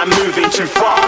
I'm moving too far.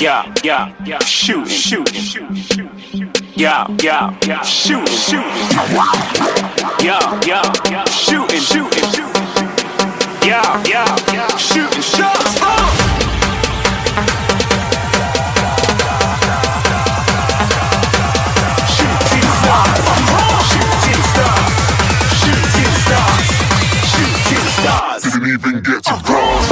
Yeah, yeah, yeah. Shoot, shoot, shoot. Yeah, yeah, yeah. Shoot, shoot. Yeah, yeah, yeah. Shooting, shooting, shooting. Yeah, yeah, yeah. Shooting shots. Uh. Shooting. Shooting. Shooting. Shooting stars. Didn't even get to bronze.